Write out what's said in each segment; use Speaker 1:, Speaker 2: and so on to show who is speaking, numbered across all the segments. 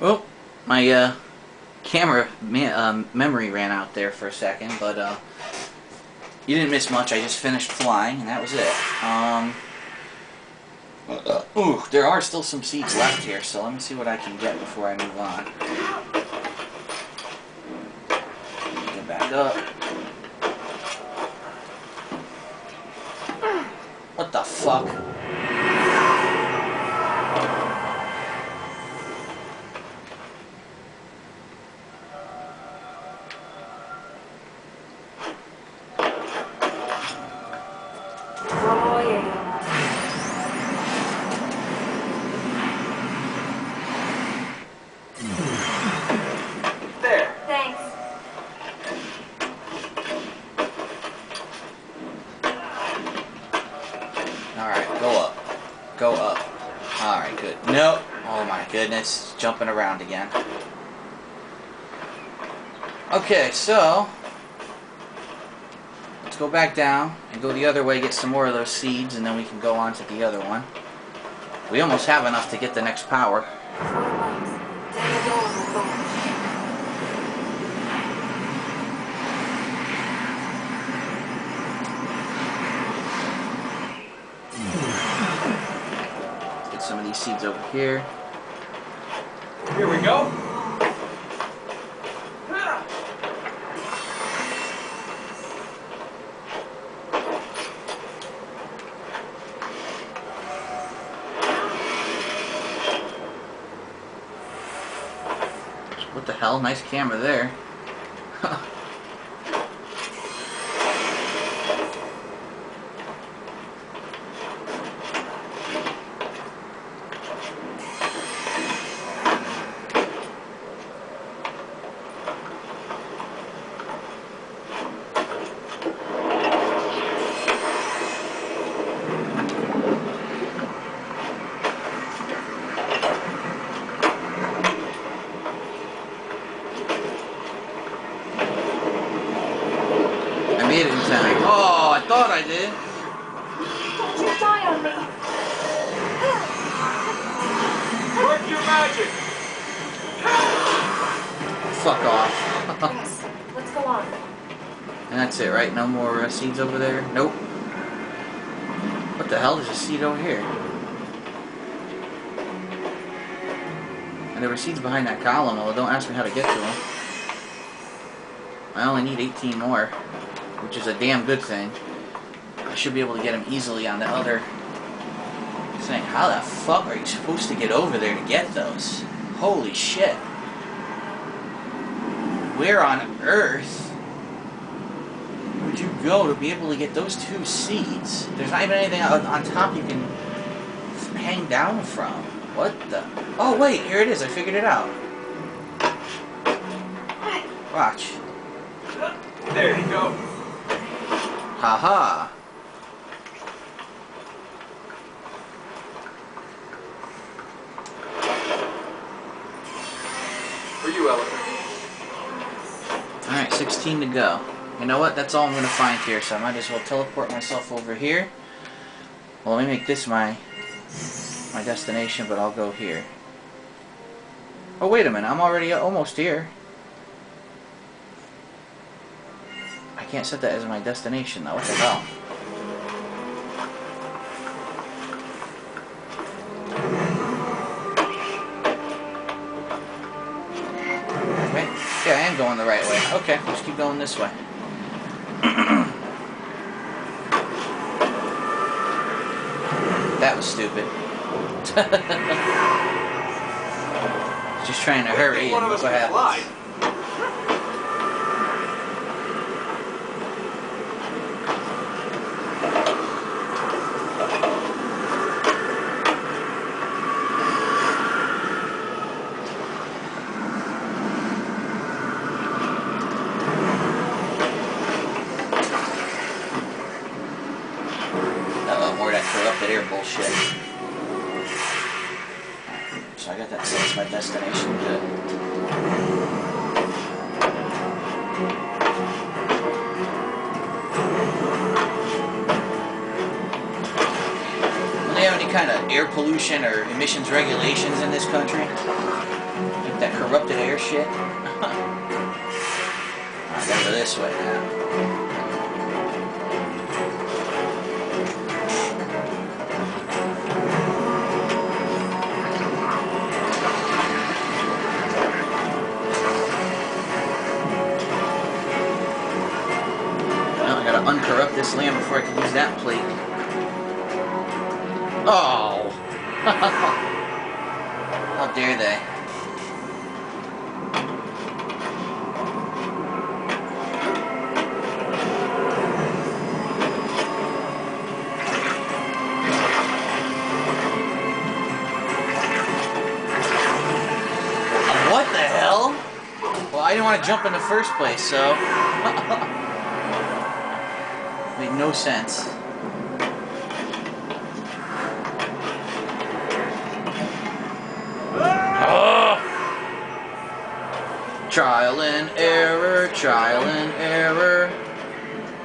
Speaker 1: Well, my uh, camera um, memory ran out there for a second, but uh, you didn't miss much. I just finished flying, and that was it. Um, uh, ooh, there are still some seeds left here, so let me see what I can get before I move on. Get back up. What the fuck? Alright, go up. Go up. Alright, good. Nope. Oh my goodness. Jumping around again. Okay, so... Let's go back down and go the other way, get some more of those seeds, and then we can go on to the other one. We almost have enough to get the next power. These seeds over here.
Speaker 2: Here we go.
Speaker 1: What the hell? Nice camera there. Time. Oh, I thought I did.
Speaker 3: Don't you die on me.
Speaker 2: Work your magic.
Speaker 1: Fuck off.
Speaker 3: Yes. Let's go on.
Speaker 1: And that's it, right? No more uh, seeds over there? Nope. What the hell? There's a seed over here. And there were seeds behind that column, although don't ask me how to get to them. I only need 18 more, which is a damn good thing. I should be able to get them easily on the other thing. How the fuck are you supposed to get over there to get those? Holy shit. Where on earth would you go to be able to get those two seeds? There's not even anything on, on top you can hang down from. What the? Oh wait, here it is. I figured it out. Watch.
Speaker 2: There you go.
Speaker 1: Haha.
Speaker 2: For you, Eleanor.
Speaker 1: Alright, 16 to go. You know what? That's all I'm going to find here, so I might as well teleport myself over here. Well, let me make this my my destination, but I'll go here. Oh, wait a minute. I'm already almost here. Can't set that as my destination, though. What the hell? Okay. Yeah, I am going the right way. Okay, let's keep going this way. that was stupid. Just trying to hurry and look what happens. Uh-oh, more of that corrupted air bullshit. I got that as my destination. Good. Do they have any kind of air pollution or emissions regulations in this country? That corrupted air shit. I go this way now. Gotta uncorrupt this land before I can use that plate. Oh! How dare they? What the hell? Well, I didn't want to jump in the first place, so. Made no sense. Ah! Trial and error, trial and error.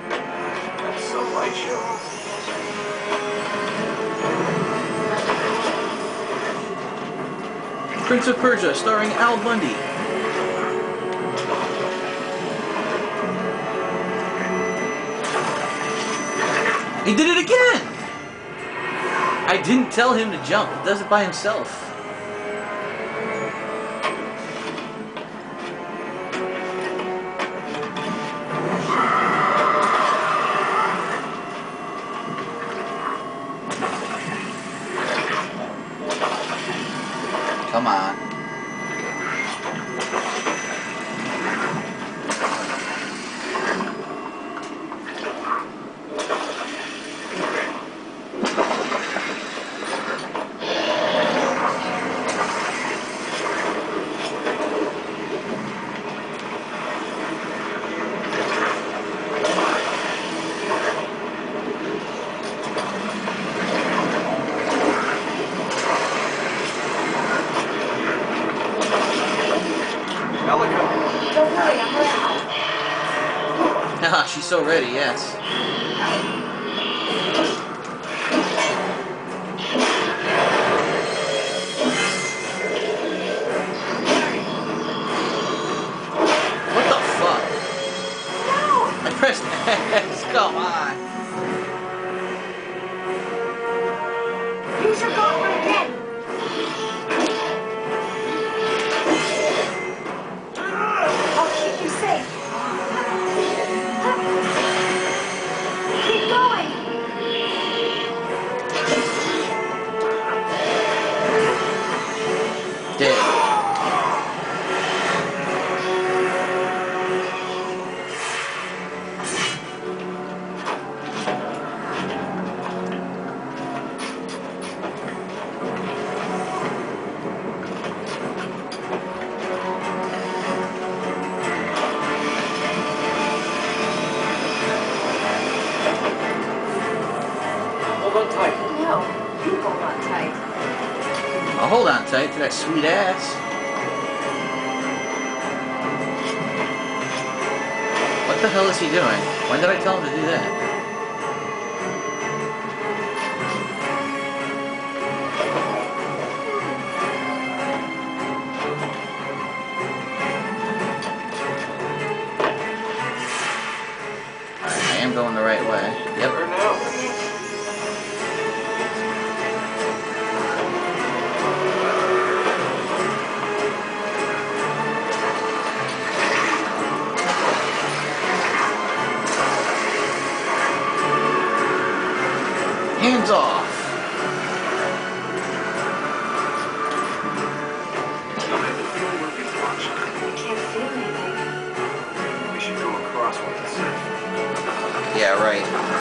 Speaker 2: That's some light show.
Speaker 1: Prince of Persia, starring Al Bundy. He did it again! I didn't tell him to jump. He does it by himself. Come on. Haha, she's so ready, yes. What the fuck? I pressed X, come on.
Speaker 2: Tight
Speaker 1: to that sweet ass. What the hell is he doing? When did I tell him to do that? I am going the right way. Yep. Hands off!